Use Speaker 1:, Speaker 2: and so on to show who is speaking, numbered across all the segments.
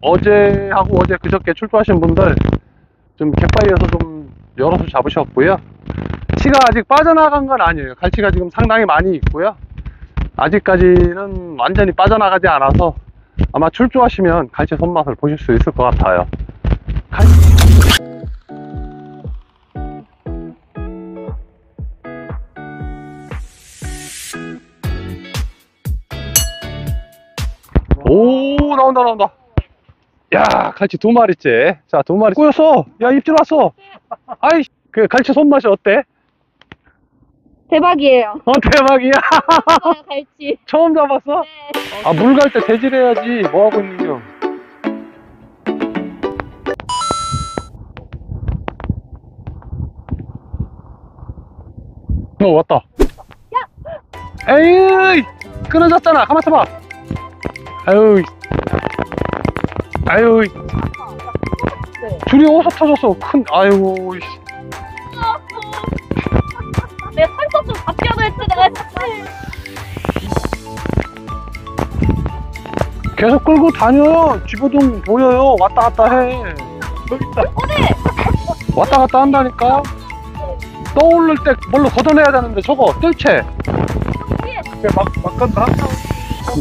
Speaker 1: 어제하고 어제 그저께 출조하신 분들 좀 갯바위에서 좀수 잡으셨고요. 치가 아직 빠져나간 건 아니에요. 갈치가 지금 상당히 많이 있고요. 아직까지는 완전히 빠져나가지 않아서 아마 출조하시면 갈치 손맛을 보실 수 있을 것 같아요. 갈- 오 나온다 나온다 야 갈치 두 마리째. 자 두 마리 꼬였어 야 입질 왔어 아이 그 갈치 손맛이 어때?
Speaker 2: 대박이에요.
Speaker 1: 어 대박이야.
Speaker 2: 갈치.
Speaker 1: 처음 잡았어?
Speaker 2: 네.
Speaker 1: 아 물 갈 때 대질해야지. 뭐 하고 있는겨 어 왔다. 에이 끊어졌잖아. 가만 있어 봐. 아유 아유 줄이 어디서 터졌어? 큰 아이고 이씨.
Speaker 2: 내 살짝 좀 바뀌어도 했지, 내가.
Speaker 1: 계속 끌고 다녀 집어좀 보여요. 왔다 갔다 해. 왔다 갔다 한다니까. 떠오를 때 뭘로 걷어내야 되는데 저거? 뜰채.
Speaker 3: 막, 막 간다?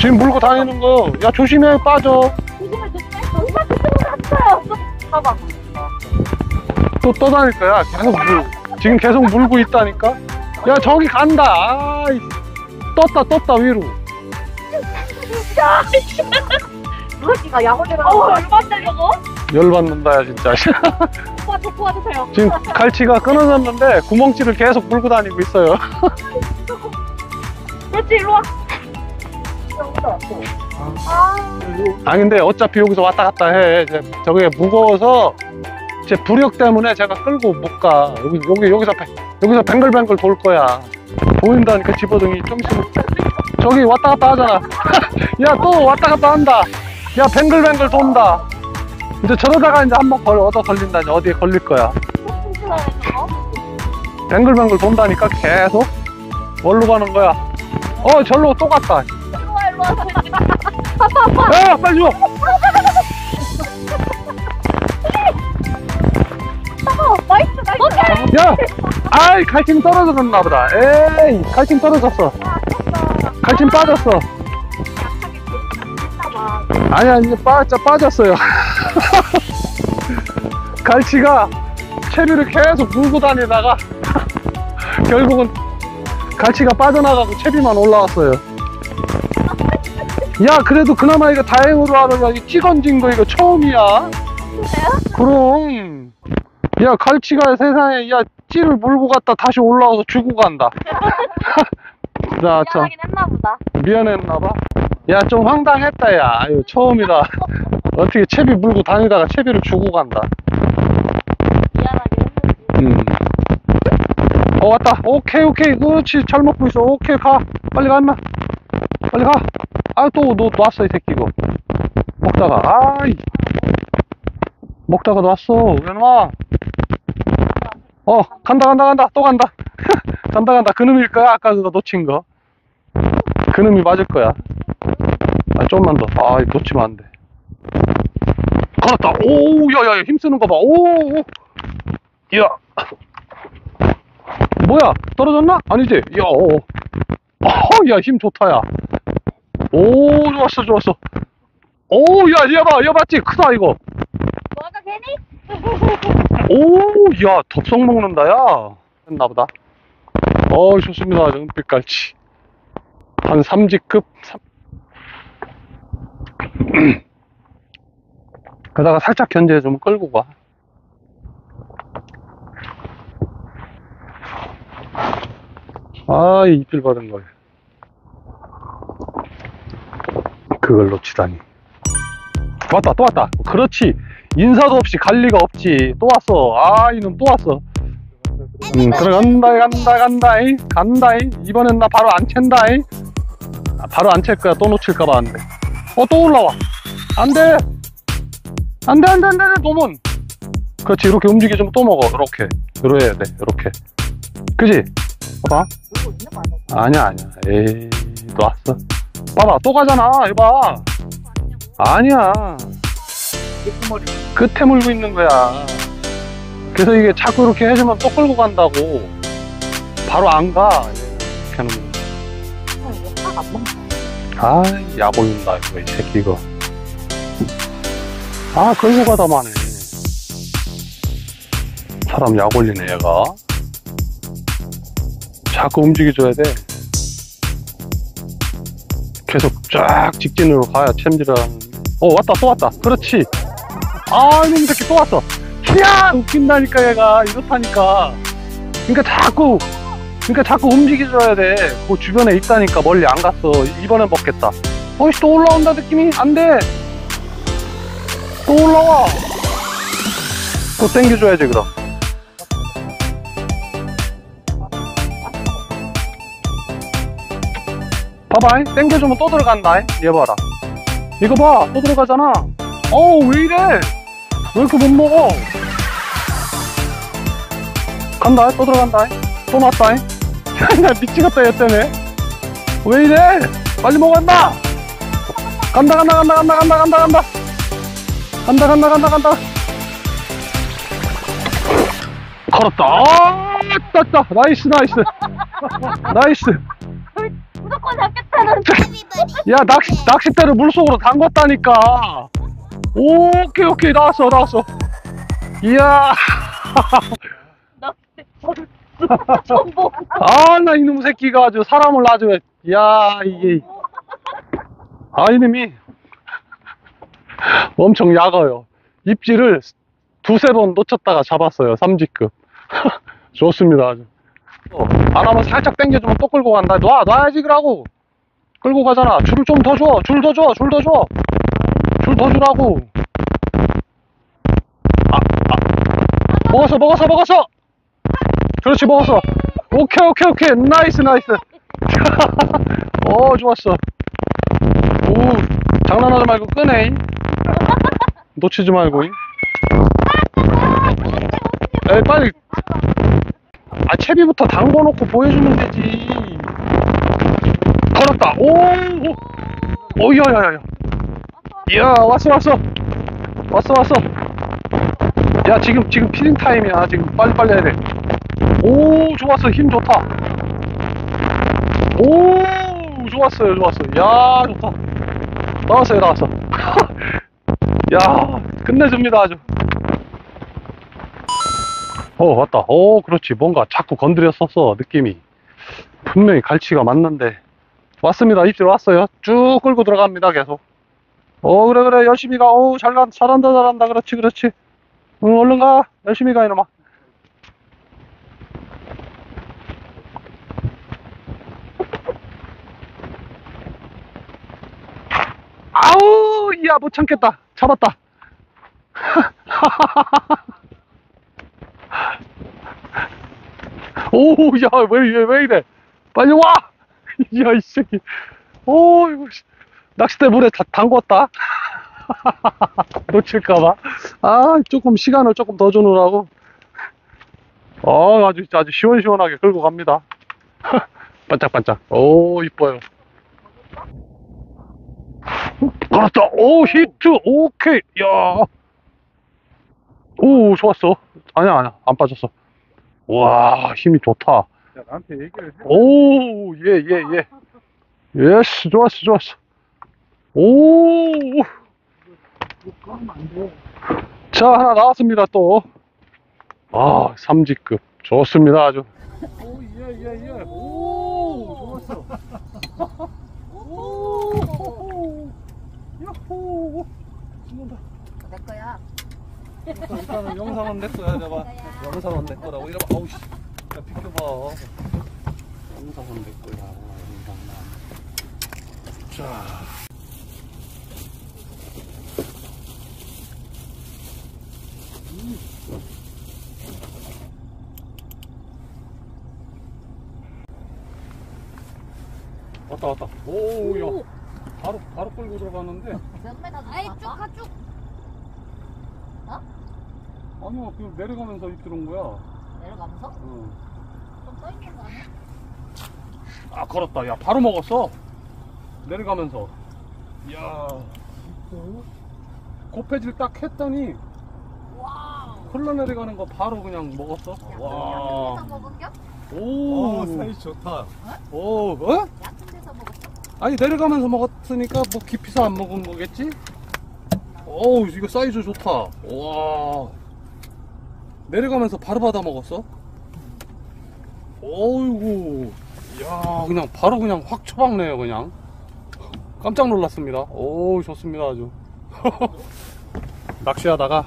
Speaker 1: 지금 물고 다니는 거. 야 조심해 빠져
Speaker 2: 봐봐.
Speaker 1: 또 떠다닐 거야 계속 물 지금 계속 물고 있다니까 야 저기 간다 아 이 떴다 떴다 위로
Speaker 2: 야, 거기가 야구대가. 어, 얼마인데, 저거?
Speaker 1: 열받는다 야 진짜
Speaker 2: 오빠 데리고 와주세요.
Speaker 1: 지금 갈치가 끊어졌는데 구멍치를 계속 물고 다니고 있어요
Speaker 2: 그렇지, 일로 와. 아,
Speaker 1: 아 근데 어차피 여기서 왔다 갔다 해. 저게 무거워서 제 부력 때문에 제가 끌고 못 가. 여기 여기 여기서 뱅- 여기서 뱅글뱅글 돌 거야. 보인다니까 집어등이. 좀 있으면 저기 왔다 갔다 하잖아. 야 또 왔다 갔다 한다. 야 뱅글뱅글 돈다. 이제 저러다가 이제 한번 걸 얻어 걸린다. 이제 어디에 걸릴 거야. 뱅글뱅글 돈다니까 계속? 뭘로 가는 거야? 어 절로 또 갔다 야 빨리 줘
Speaker 2: 어, nice, nice. 오케이.
Speaker 1: 야! 아이, 갈치 떨어졌나 보다. 에이, 갈치 떨어졌어. 갈증 빠졌어. 아니야, 이제 빠져, 빠졌어요. 갈치가 채비를 계속 물고 다니다가 결국은 갈치가 빠져나가고 채비만 올라왔어요. 야, 그래도 그나마 이거 다행으로 하는 이 찌건진 거 이거 처음이야. 그럼. 야, 갈치가 세상에, 야, 찌를 물고 갔다 다시 올라와서 주고 간다. 자, 참.
Speaker 2: 미안하긴 했나 보다.
Speaker 1: 미안했나 봐. 야, 좀 황당했다, 야. 아유, 처음이다. 어떻게 채비 물고 다니다가 채비를 주고 간다.
Speaker 2: 미안하긴 했는지.
Speaker 1: 음. 어, 왔다. 오케이, 오케이. 그렇지. 잘 먹고 있어. 오케이, 가. 빨리 가, 임마. 빨리 가. 아, 또, 너 놨어, 이 새끼, 이거. 먹다가. 아이. 먹다가 놨어. 왜 놔? 어, 간다, 간다, 간다. 또 간다. 간다, 간다. 그놈일 거야. 아까 그거 놓친 거. 그놈이 맞을 거야. 아, 좀만 더. 아, 놓치면 안 돼. 걸었다. 오, 야, 야, 야, 힘쓰는 거 봐. 오, 오. 야. 뭐야? 떨어졌나? 아니지? 야, 어. 어, 야, 힘 좋다, 야. 오, 좋았어, 좋았어. 오, 야, 얘 봐, 얘 봤지? 크다, 이거.
Speaker 2: 뭐 아까 괜히?
Speaker 1: 오, 야, 덥석 먹는다, 야. 했나보다. 어, 좋습니다. 은빛갈치. 한 3지급? 그러다가 살짝 견제 좀 끌고 가. 아, 이 입질 받은 걸. 그걸 놓치다니. 왔다, 또 왔다. 그렇지. 인사도 없이 갈 리가 없지. 또 왔어. 아, 이놈 또 왔어. 음, 들어간다, 간다, 간다, 이 간다, 이 이번엔 나 바로 안 챈다, 이 아, 바로 안 챌 거야. 또 놓칠까 봐 안 돼. 어, 또 올라와. 안 돼. 안 돼, 안 돼, 안 돼, 안 돼, 놈은. 그렇지. 이렇게 움직여주면 또 먹어. 이렇게. 이래야 돼. 이렇게. 그지? 봐봐.
Speaker 2: 아니야,
Speaker 1: 아니야. 에이, 또 왔어. 봐봐. 또 가잖아.
Speaker 2: 아니냐고.
Speaker 1: 아니야. 끝에 물고 있는 거야. 그래서 이게 자꾸 이렇게 해주면 또 끌고 간다고. 바로 안 가. 이렇게 하는 거.
Speaker 2: 이거 파안 먹어.
Speaker 1: 아, 야 보인다, 이거, 이 새끼, 이거. 아, 끌고 가다만 해. 사람 약 올리네, 얘가. 자꾸 움직여줘야 돼. 계속 쫙 직진으로 가야 챔질하는. 어, 왔다, 또 왔다. 그렇지. 아, 이놈 새끼 또 왔어. 희야! 웃긴다니까, 얘가. 이렇다니까. 그러니까 자꾸, 그러니까 자꾸 움직여줘야 돼. 그 주변에 있다니까 멀리 안 갔어. 이번엔 먹겠다. 어이씨, 또 올라온다, 느낌이? 안 돼! 또 올라와! 또 땡겨줘야지, 그럼. 봐봐, 땡겨주면 또 들어간다, 얘 봐라. 이거 봐, 또 들어가잖아. 어우, 왜 이래? 왜 이렇게 못 먹어? 간다, 또 들어간다. 또 났다. 나 미치겠다, 얘 때문에. 왜 이래? 빨리 먹었나? 간다, 간다, 간다, 간다, 간다, 간다, 간다. 간다, 간다, 간다, 간다. 걸었다. 아, 땄다. nice, nice. nice.
Speaker 2: 무조건 잡겠다는.
Speaker 1: 야, 낚시, 낚싯대를 물속으로 담궜다니까. 오케이, 오케이. 나왔어, 나왔어. 이야.
Speaker 2: 나 전복.
Speaker 1: 아, 나 이놈 새끼가 아주 사람을 아주, 야, 이게. 아, 이놈이 엄청 약어요. 입질을 두세 번 놓쳤다가 잡았어요. 삼지급. 좋습니다, 아주. 어, 안 하면 살짝 당겨주면 또 끌고 간다. 놔, 놔야지, 그러고. 끌고 가잖아. 줄을 좀 더 줘. 줄 더 줘. 줄 더 줘. 줄 더 주라고. 아, 아. 먹었어, 먹었어, 먹었어! 그렇지, 먹었어. 오케이, 오케이, 오케이. nice, nice. 어, 좋았어. 오, 장난하지 말고 끄네. 놓치지 말고. 에이, 빨리. 아, 채비부터 담궈놓고 보여주면 되지. 걸었다. 오, 오, 오, 야, 야, 야, 야. 이야, 왔어, 왔어. 왔어, 왔어. 야, 지금, 지금 피딩 타임이야. 지금 빨리빨리 해야 돼. 오, 좋았어. 힘 좋다. 오, 좋았어요. 좋았어요. 야, 좋다. 나왔어요, 나왔어. 야, 끝내줍니다, 아주. 어, 왔다. 오, 그렇지. 뭔가 자꾸 건드렸었어, 느낌이. 분명히 갈치가 맞는데. 왔습니다. 입질 왔어요. 쭉 끌고 들어갑니다, 계속. 어, 그래, 그래. 열심히 가. 오, 잘 가. 잘한다, 잘한다. 그렇지, 그렇지. 응, 얼른 가. 열심히 가, 이놈아. 아우, 야, 못 참겠다. 잡았다. 오, 야, 왜, 왜, 왜 이래? 빨리 와! 야, 이 새끼. 오, 이거, 씨. 낚싯대 물에 다 담궜다. 놓칠까봐. 아, 조금 시간을 조금 더 주느라고. 어, 아주, 아주 시원시원하게 끌고 갑니다. 반짝반짝. 오, 이뻐요. 걸었다. 오, 히트. 오케이. 야. 오, 좋았어. 아니야, 아니야. 안 빠졌어. 와, 힘이 좋다.
Speaker 3: 야, 나한테 얘기를 해.
Speaker 1: 오, 예, 예, 예. yes, 좋았어, 좋았어. 오,
Speaker 3: 그러면 안 돼.
Speaker 1: 자, 하나 나왔습니다, 또. 아, 삼지급. 좋습니다, 아주.
Speaker 3: 오, 예, 예, 예. 오, 좋았어. 오, 야호. 죽는다.
Speaker 2: 내 거야.
Speaker 1: 일단은 영상은 내 거야, 내가. 영상은 내 거라고. 이러면, 아우, 씨. 야, 비켜봐. 영상은 내 거야, 영상만. 자. 왔다, 왔다. 오, 야. 바로, 바로 끌고 들어가는데.
Speaker 2: 아이 쭉 가, 쭉.
Speaker 1: 아니요, 그 내려가면서 입 들어온 거야.
Speaker 2: 내려가면서?
Speaker 1: 응.
Speaker 2: 좀 떠있는 거 아니야?
Speaker 1: 아 걸었다 야 바로 먹었어 내려가면서 이야 고패질 딱 했더니
Speaker 2: 와.
Speaker 1: 흘러내려가는 거 바로 그냥 먹었어. 와.
Speaker 2: 약간 데서 먹은 겨?
Speaker 1: 오.
Speaker 3: 오, 사이즈 좋다.
Speaker 1: 오, 어?
Speaker 2: 약간 데서 먹었어?
Speaker 1: 아니 내려가면서 먹었으니까 뭐 깊이서 안 먹은 거겠지? 어우 이거 사이즈 좋다 와 내려가면서 바로 받아 먹었어? 어이구. 야 그냥 바로 그냥 확 처박네요 그냥. 깜짝 놀랐습니다. 오 좋습니다 아주. 낚시하다가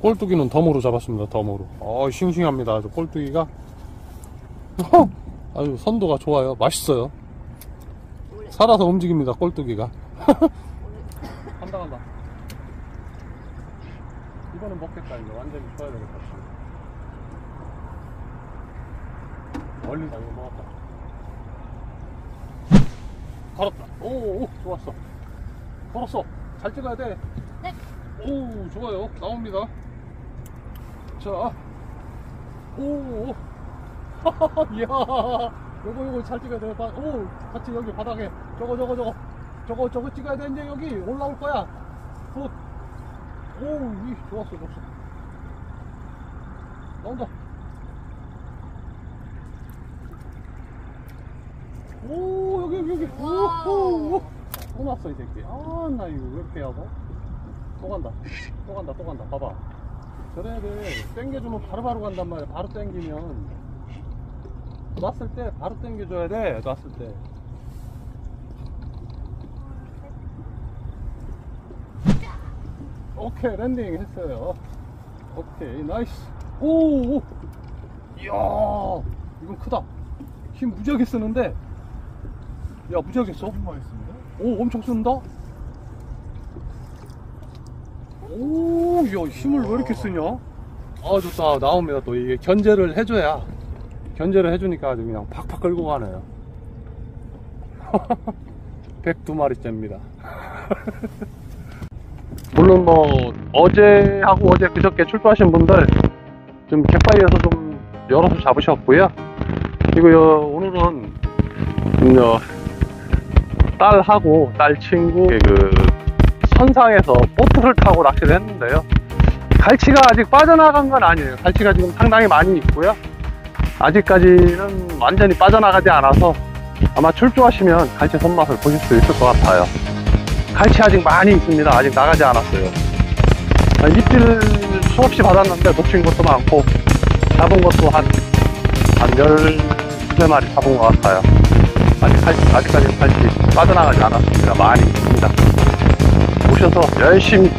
Speaker 1: 꼴뚜기는 덤으로 잡았습니다 덤으로. 어 싱싱합니다 아주. 꼴뚜기가. 아주 선도가 좋아요. 맛있어요. 살아서 움직입니다 꼴뚜기가 간다 간다 이거는 먹겠다. 이거 완전히 줘야 되겠다. 멀리다 이거 먹었다. 걸었다. 오 오 좋았어. 걸었어. 잘 찍어야 돼.
Speaker 2: 네.
Speaker 1: 오 좋아요. 나옵니다. 자. 오. 이야. 요거 요거 잘 찍어야 돼. 바- 오 같이 여기 바닥에. 저거 저거 저거. 저거 저거 찍어야 돼. 이제 여기 올라올 거야. good 오이 좋았어 좋았어. 나온다. 오 여기 여기 여기.
Speaker 2: wow.
Speaker 1: 오또 났어 이 새끼. 아나 이거 왜 이렇게 하고? 또 간다. 또 간다 또 간다. 봐봐. 저래야 돼. 땡겨주면 바로바로 간단 말이야. 바로 땡기면. 놨을 때 바로 땡겨줘야 돼. 놨을 때 오케이 landing 했어요. 오케이 nice. 오, 오. 이야 이건 크다. 힘 무지하게 쓰는데. 야 무지하게 써. 오 엄청 쓴다? 오야 힘을 왜 이렇게 쓰냐? 아 좋다. 나옵니다 또. 이게 견제를 해줘야 견제를 해주니까 아주 그냥 팍팍 끌고 가네요. 102마리째입니다 물론 뭐 어제하고 어제 그저께 출조하신 분들 좀 갯바위에서 좀 열어서 잡으셨고요 그리고 요 오늘은 음, 요 딸하고 딸 친구 그 선상에서 보트를 타고 낚시를 했는데요. 갈치가 아직 빠져나간 건 아니에요. 갈치가 지금 상당히 많이 있고요. 아직까지는 완전히 빠져나가지 않아서 아마 출조하시면 갈치 손맛을 보실 수 있을 것 같아요. 갈치 아직 많이 있습니다. 아직 나가지 않았어요. 아, 입질 수없이 받았는데 놓친 것도 많고 잡은 것도 한, 한 12세 마리 잡은 것 같아요. 아직 갈- 아직까지는 갈치 빠져나가지 않았습니다. 많이 있습니다. 오셔서 열심히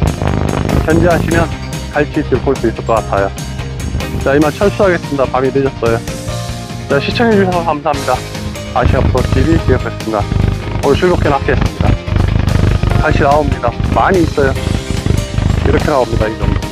Speaker 1: 견제하시면 갈치들 볼 수 있을 것 같아요. 자, 이만 철수하겠습니다. 밤이 늦었어요. 자, 시청해주셔서 감사합니다. 아시아 프로TV 기획했습니다. 오늘 즐겁게 낚시했습니다. 갈치 나옵니다. 많이 있어요. 이렇게 나옵니다. 이 정도.